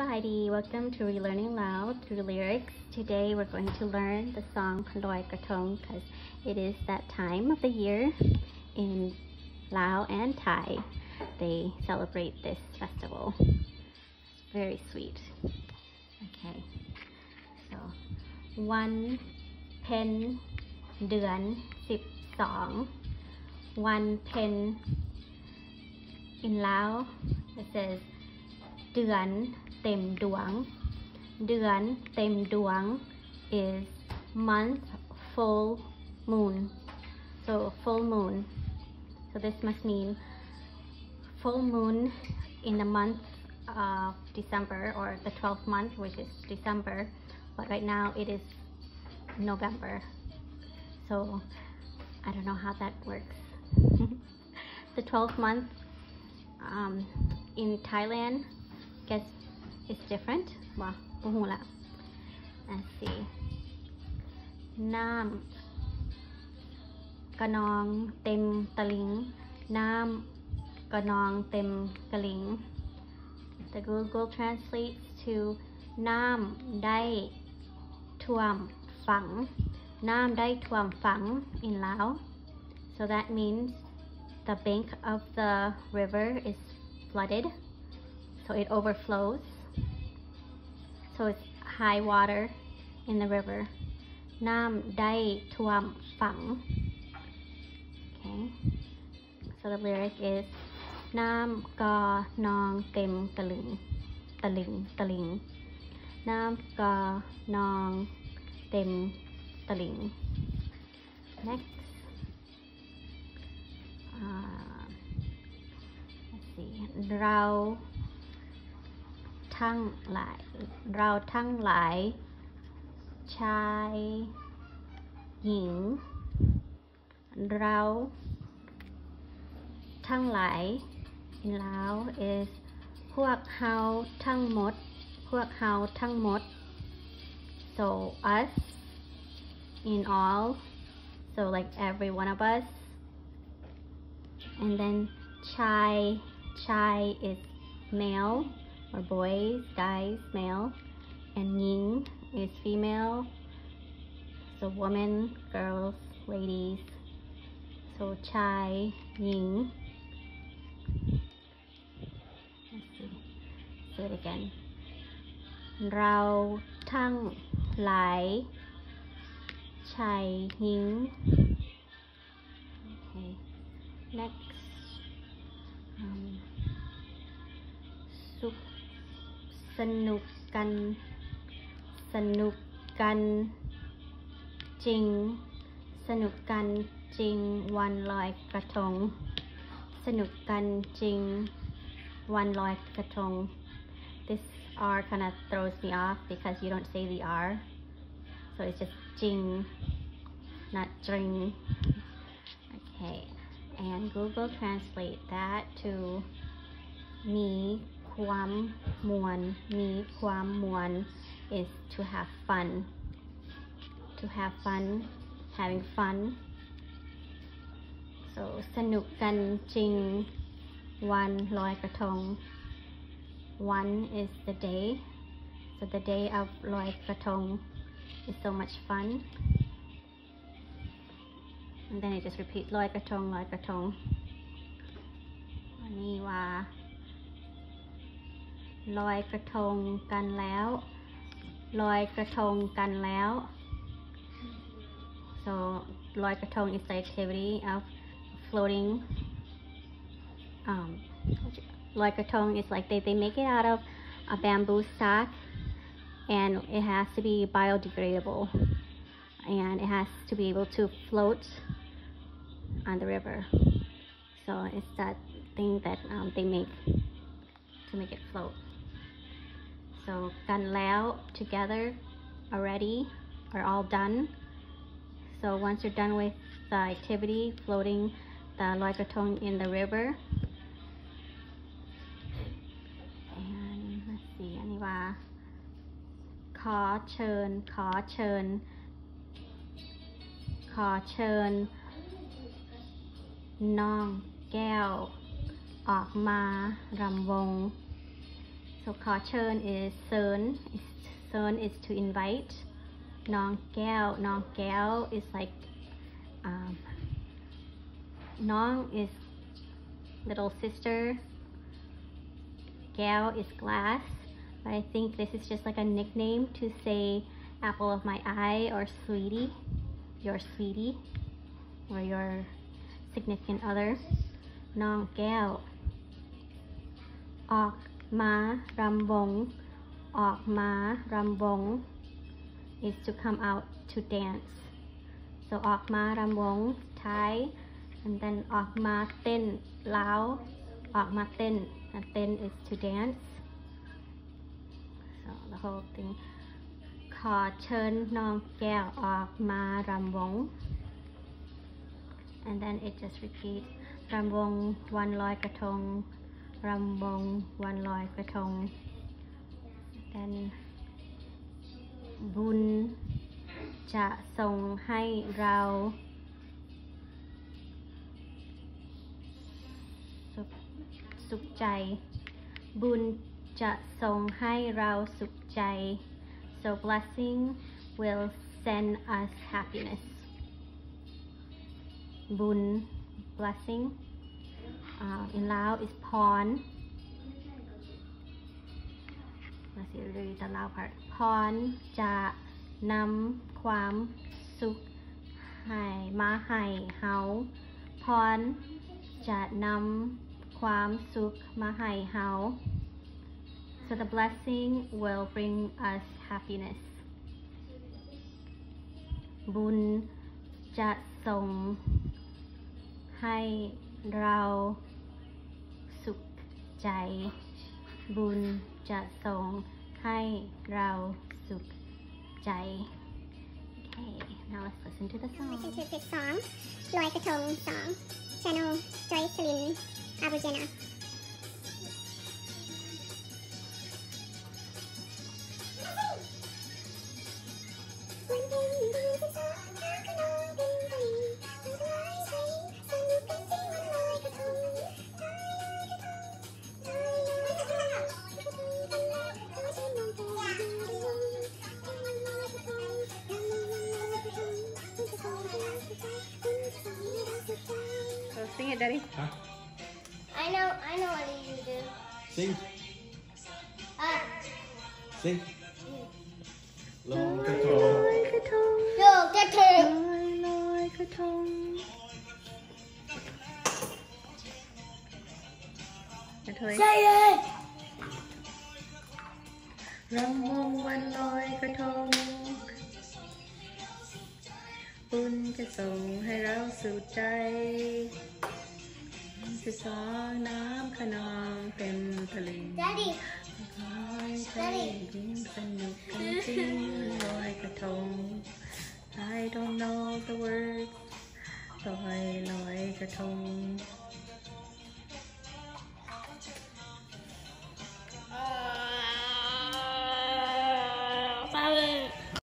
Heidi. Welcome to Relearning Lao through lyrics. Today we're going to learn the song Kaloi Katong because it is that time of the year in Lao and Thai. They celebrate this festival. It's very sweet. Okay. So, one pen song. one pen in Lao it says เดือน เต็มดวง เดือนเต็มดวง is month full moon so full moon so this must mean full moon in the month of December or the 12th month which is December but right now it is November so I don't know how that works the 12th month um, in Thailand guess it's different. Well buhula let's see. Nam. Kanong tem taling nam kanong tem kaling the google translates to nam dai tuam phẳng nam dai tuam phẳng in lao. So that means the bank of the river is flooded. So it overflows so it's high water in the river. Nam dai tuam phang. Okay. So the lyric is Nam ga nong tem taling taling taling. Nam ga nong tem taling. Next. Uh, let's see. Rao ทั้งหลาย เราทั้งหลาย ชายหญิง เราทั้งหลาย in Lao is พวกเฮาทั้งหมด พวกเฮาทั้งหมด so us in all so like every one of us and then chai chai is male or boys guys male and ying is female so woman girls ladies so chai ying let's see say it again เราทั้งหลายชายหญิง okay next um, สุข สนุกกัน สนุกกันจริง สนุกกันจริงวันลอยกระทง สนุกกันจริงวันลอยกระทง this R kind of throws me off because you don't say the R so it's just jing not dring okay and Google translate that to มี ความมวนมีความมวน is to have fun to have fun having fun so สนุกกันจริงวันลอยกระทง one is the day so the day of ลอยกระทง is so much fun and then it just repeats ลอยกระทงลอยกระทงอันนี้ว่า ลอยกระทงกันแล้ว ลอยกระทงกันแล้ว so ลอยกระทง is the activity of floating um, ลอยกระทง is like they, they make it out of a bamboo sack and it has to be biodegradable and it has to be able to float on the river so it's that thing that um, they make to make it float so กันแล้ว together already are all done so once you're done with the activity floating the Loi Krathong in the river and let's see อันนี้ว่า ขอเชิญ ขอเชิญ ขอเชิญ น้องแก้ว ออกมารำวง So Kochern is sern. Sern is to invite. Nong Gao. Nong Gao is like um, Nong is little sister. Gao is glass. But I think this is just like a nickname to say apple of my eye or sweetie, your sweetie, or your significant other. Nong Gao. Ok มารำวง ออกมารำวง is to come out to dance so ออกมารำวง Thai and then ออกมาเต้นลาวออกมาเต้น and เต้น is to dance so the whole thing ขอเชิญน้องแก้วออกมารำวง and then it just repeats รำวงวันลอยกระทง รำวงวันลอยกระทง then บุญจะส่งให้เราสุขสุขใจ บุญจะส่งให้เราสุขใจ so blessing will send us happiness บุญ blessing in Lao is pawn let's read the Lao part พรจะนำความสุขให้มาให้เฮาพรจะนำความสุขมาให้เฮา so the blessing will bring us happiness บุญจะส่งให้เรา ใจบุญจะส่งให้เราสุขใจ Okay, now let's listen to the song. Listen to this song, Loy Katong song, channel Joycelyn Abujanna. here, Daddy. Huh? I know, I know what you do. Sing. Uh, Sing. Lôi cái thùng. Lôi cái thùng. Lôi cái thùng. Lôi lôi cái thùng. Say it. Lòng mong quanh lôi cái thùng. Un cái sông hay ráo sự trai. ศึกษงน้ำขนองเต็มทะเล Daddy ลอยทะยิ้มสนุกกันจริงลอยกระทง I don't know the words ลอยลอยกระทง